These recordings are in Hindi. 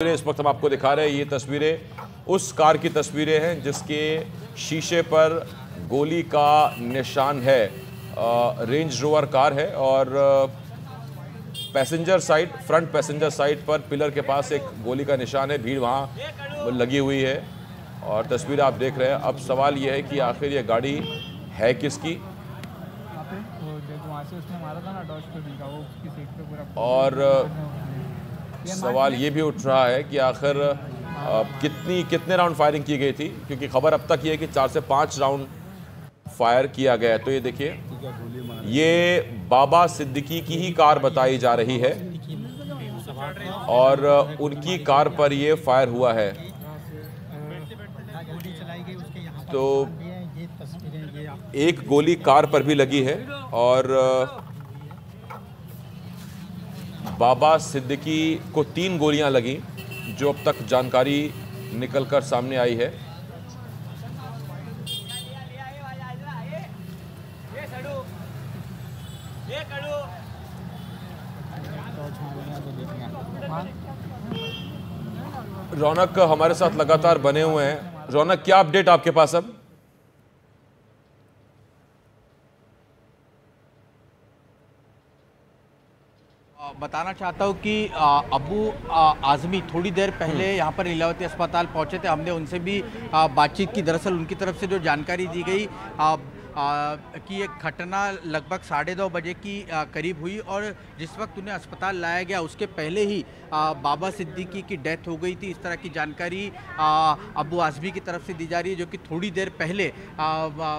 तस्वीरें इस वक्त हम आपको दिखा रहे हैं ये तस्वीरें उस कार की तस्वीरें हैं जिसके शीशे पर गोली का निशान है। अ, रेंज रोवर कार है और passenger side front passenger side पर पिलर के पास एक गोली का निशान है भीड़ वहाँ लगी हुई है और तस्वीर आप देख रहे हैं। अब सवाल यह है कि आखिर ये गाड़ी है किसकी? और सवाल ये भी उठ रहा है कि आखिर कितनी कितने राउंड फायरिंग की गई थी? क्योंकि खबर अब तक ये है कि चार से पाँच राउंड फायर किया गया है। तो ये देखिए ये बाबा सिद्दीकी की ही कार बताई जा रही है और उनकी कार पर ये फायर हुआ है। तो एक गोली कार पर भी लगी है और बाबा सिद्दीकी को तीन गोलियाँ लगी, जो अब तक जानकारी निकलकर सामने आई है। रौनक हमारे साथ लगातार बने हुए हैं। रौनक, क्या अपडेट आपके पास अब? बताना चाहता हूँ कि अबू आजमी थोड़ी देर पहले यहाँ पर लीलावती अस्पताल पहुँचे थे। हमने उनसे भी बातचीत की। दरअसल उनकी तरफ़ से जो जानकारी दी गई कि एक घटना लगभग साढ़े दो बजे की करीब हुई और जिस वक्त उन्हें अस्पताल लाया गया, उसके पहले ही बाबा सिद्दीकी की डेथ हो गई थी। इस तरह की जानकारी अबू आजमी की तरफ़ से दी जा रही है, जो कि थोड़ी देर पहले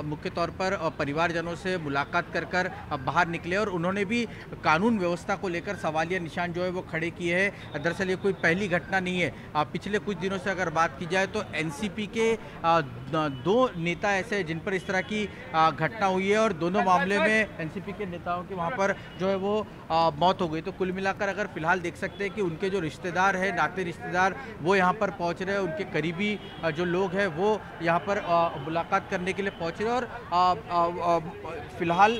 मुख्य तौर पर परिवारजनों से मुलाकात कर कर बाहर निकले और उन्होंने भी कानून व्यवस्था को लेकर सवालिया निशान जो है वो खड़े किए हैं। दरअसल ये कोई पहली घटना नहीं है। पिछले कुछ दिनों से अगर बात की जाए तो एनसीपी के द- नेता ऐसे जिन पर इस तरह की घटना हुई है और दोनों मामले में एनसीपी के नेताओं की वहाँ पर जो है वो आ, मौत हो गई। तो कुल मिलाकर अगर फ़िलहाल देख सकते हैं कि उनके जो रिश्तेदार हैं नाते रिश्तेदार वो यहाँ पर पहुँच रहे हैं। उनके करीबी जो लोग हैं वो यहाँ पर मुलाकात करने के लिए पहुँच रहे हैं। और फ़िलहाल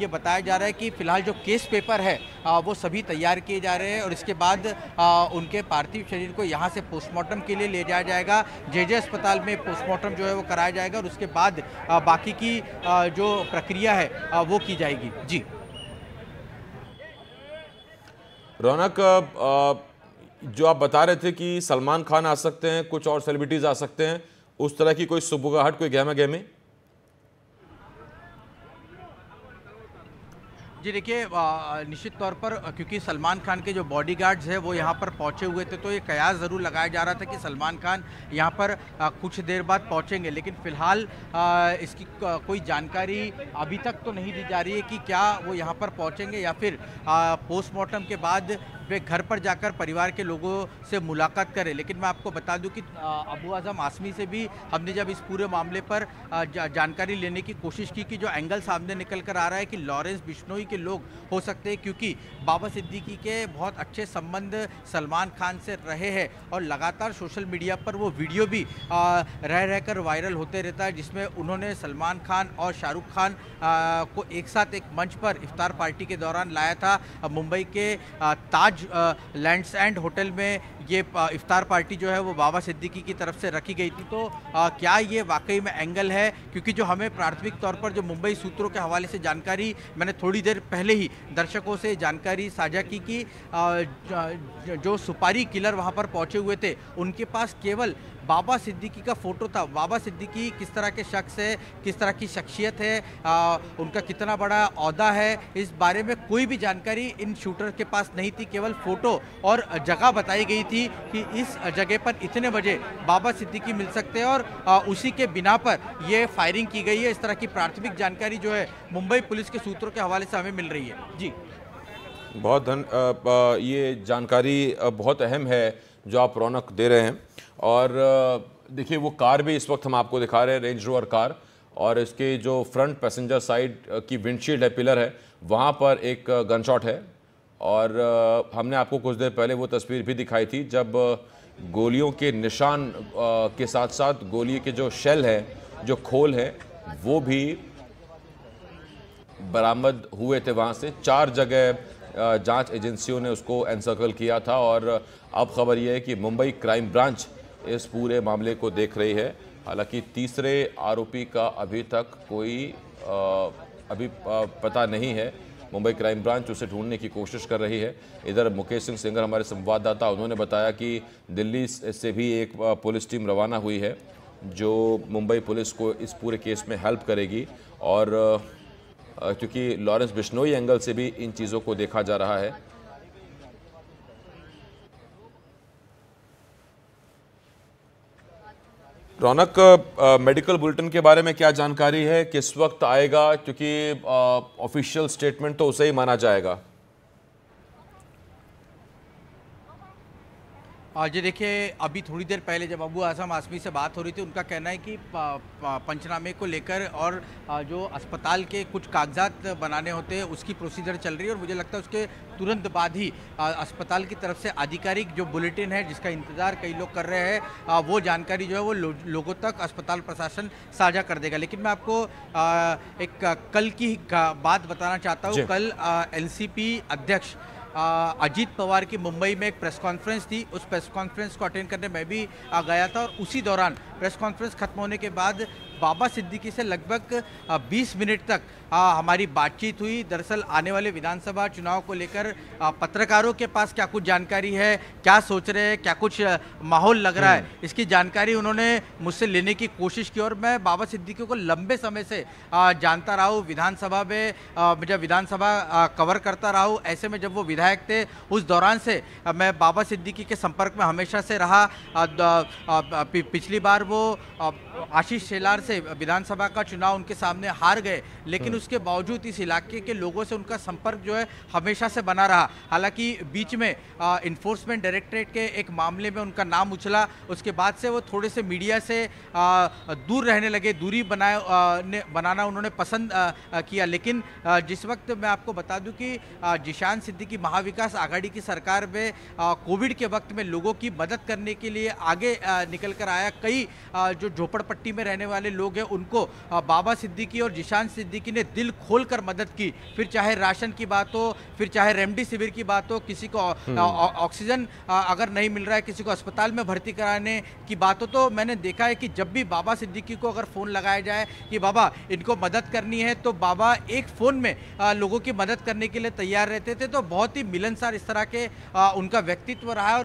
ये बताया जा रहा है कि फ़िलहाल जो केस पेपर है आ, वो सभी तैयार किए जा रहे हैं और इसके बाद आ, उनके पार्थिव शरीर को यहाँ से पोस्टमार्टम के लिए ले जाया जाएगा। जे जे अस्पताल में पोस्टमार्टम जो है वो कराया जाएगा और उसके बाद बाकी की जो प्रक्रिया है वो की जाएगी। जी। रौनक जो आप बता रहे थे कि सलमान खान आ सकते हैं, कुछ और सेलिब्रिटीज आ सकते हैं, उस तरह की कोई सुबुगाहट, कोई गहमा गहमी जी देखिए निश्चित तौर पर, क्योंकि सलमान खान के जो बॉडीगार्ड्स हैं, वो यहाँ पर पहुँचे हुए थे तो ये कयास ज़रूर लगाया जा रहा था कि सलमान खान यहाँ पर कुछ देर बाद पहुँचेंगे। लेकिन फ़िलहाल इसकी कोई जानकारी अभी तक तो नहीं दी जा रही है कि क्या वो यहाँ पर पहुँचेंगे या फिर पोस्टमार्टम के बाद वे घर पर जाकर परिवार के लोगों से मुलाकात करें। लेकिन मैं आपको बता दूँ कि अबू आज़म आसमी से भी हमने जब इस पूरे मामले पर जा, जानकारी लेने की कोशिश की कि जो एंगल सामने निकल कर आ रहा है कि लॉरेंस बिश्नोई के लोग हो सकते हैं क्योंकि बाबा सिद्दीकी के बहुत अच्छे संबंध सलमान खान से रहे हैं और लगातार सोशल मीडिया पर वो वीडियो भी आ, रह रहकर वायरल होते रहता है जिसमें उन्होंने सलमान खान और शाहरुख खान को एक साथ एक मंच पर इफ्तार पार्टी के दौरान लाया था। मुंबई के आ, ताज लैंड्स एंड होटल में ये इफ्तार पार्टी जो है वो बाबा सिद्दीकी की तरफ़ से रखी गई थी। तो आ, क्या ये वाकई में एंगल है? क्योंकि जो हमें प्राथमिक तौर पर जो मुंबई सूत्रों के हवाले से जानकारी मैंने थोड़ी देर पहले ही दर्शकों से जानकारी साझा की कि आ, जो सुपारी किलर वहाँ पर पहुँचे हुए थे उनके पास केवल बाबा सिद्दीकी का फ़ोटो था। बाबा सिद्दीकी किस तरह के शख्स है किस तरह की शख्सियत है आ, उनका कितना बड़ा अहदा है इस बारे में कोई भी जानकारी इन शूटर के पास नहीं थी केवल फ़ोटो और जगह बताई गई थी कि इस जगह पर इतने बजे बाबा सिद्दीकी मिल सकते हैं और आ, उसी के बिना पर ये फायरिंग की गई है। इस तरह की प्राथमिक जानकारी जो है मुंबई पुलिस के सूत्रों के हवाले से हमें मिल रही है। जी। बहुत धन ये जानकारी बहुत अहम है जो आप रौनक दे रहे हैं। और देखिए, वो कार भी इस वक्त हम आपको दिखा रहे हैं रेंज रोवर कार। और इसके जो फ्रंट पैसेंजर साइड की विंडशील्ड है पिलर है, वहाँ पर एक गन शॉट है। और हमने आपको कुछ देर पहले वो तस्वीर भी दिखाई थी, जब गोलियों के निशान के साथ साथ गोली के जो शेल है, जो खोल है, वो भी बरामद हुए थे वहाँ से। चार जगह जाँच एजेंसियों ने उसको एनसर्कल किया था। और अब खबर यह है कि मुंबई क्राइम ब्रांच इस पूरे मामले को देख रही है। हालाँकि तीसरे आरोपी का अभी तक कोई अ, अभी अ, पता नहीं है। मुंबई क्राइम ब्रांच उसे ढूँढने की कोशिश कर रही है। इधर मुकेश सिंह सिंगर हमारे संवाददाता उन्होंने बताया कि दिल्ली से भी एक पुलिस टीम रवाना हुई है जो मुंबई पुलिस को इस पूरे केस में हेल्प करेगी। और क्योंकि लॉरेंस बिश्नोई एंगल से भी इन चीज़ों को देखा जा रहा है। रौनक मेडिकल बुलेटिन के बारे में क्या जानकारी है? किस वक्त आएगा? क्योंकि ऑफिशियल स्टेटमेंट तो उसे ही माना जाएगा। और जी देखिए अभी थोड़ी देर पहले जब अबू आज़म आसमी से बात हो रही थी उनका कहना है कि पंचनामे को लेकर और जो अस्पताल के कुछ कागजात बनाने होते हैं उसकी प्रोसीजर चल रही है और मुझे लगता है उसके तुरंत बाद ही अस्पताल की तरफ़ से आधिकारिक जो बुलेटिन है जिसका इंतज़ार कई लोग कर रहे हैं वो जानकारी जो है वो लो, लोगों तक अस्पताल प्रशासन साझा कर देगा। लेकिन मैं आपको एक कल की बात बताना चाहता हूँ। कल एनसीपी अध्यक्ष अजीत पवार की मुंबई में एक प्रेस कॉन्फ्रेंस थी। उस प्रेस कॉन्फ्रेंस को अटेंड करने मैं भी आ, गया था और उसी दौरान प्रेस कॉन्फ्रेंस खत्म होने के बाद बाबा सिद्दीकी से लगभग आ, 20 मिनट तक हमारी बातचीत हुई। दरअसल आने वाले विधानसभा चुनाव को लेकर पत्रकारों के पास क्या कुछ जानकारी है क्या सोच रहे हैं क्या कुछ माहौल लग रहा है इसकी जानकारी उन्होंने मुझसे लेने की कोशिश की और मैं बाबा सिद्दीकी को लंबे समय से जानता रहा हूँ। विधानसभा में जब विधानसभा कवर करता रहा हूँ ऐसे में जब वो विधायक थे उस दौरान से मैं बाबा सिद्दीकी के संपर्क में हमेशा से रहा। पिछली बार वो आशीष शेलार से विधानसभा का चुनाव उनके सामने हार गए लेकिन उसके बावजूद इस इलाके के लोगों से उनका संपर्क जो है हमेशा से बना रहा। हालाँकि बीच में इन्फोर्समेंट डायरेक्टरेट के एक मामले में उनका नाम उछला उसके बाद से वो थोड़े से मीडिया से आ, दूर रहने लगे दूरी बनाए बनाना उन्होंने पसंद आ, आ, किया। लेकिन आ, जिस वक्त मैं आपको बता दूँ कि जिशान सिद्दीकी महाविकास आघाड़ी की सरकार में कोविड के वक्त में लोगों की मदद करने के लिए आगे निकल कर आया। कई जो झोपड़पट्टी में रहने वाले लोग हैं उनको बाबा सिद्दीकी और जिशान सिद्दीकी ने दिल खोल कर मदद की। फिर चाहे राशन की बात हो फिर चाहे रेमडेसिविर की बात हो किसी को आ, ऑक्सीजन अगर नहीं मिल रहा है किसी को अस्पताल में भर्ती कराने की बात हो तो मैंने देखा है कि जब भी बाबा सिद्दीकी को अगर फ़ोन लगाया जाए कि बाबा इनको मदद करनी है तो बाबा एक फ़ोन में लोगों की मदद करने के लिए तैयार रहते थे तो बहुत ही मिलनसार इस तरह के उनका व्यक्तित्व रहा है।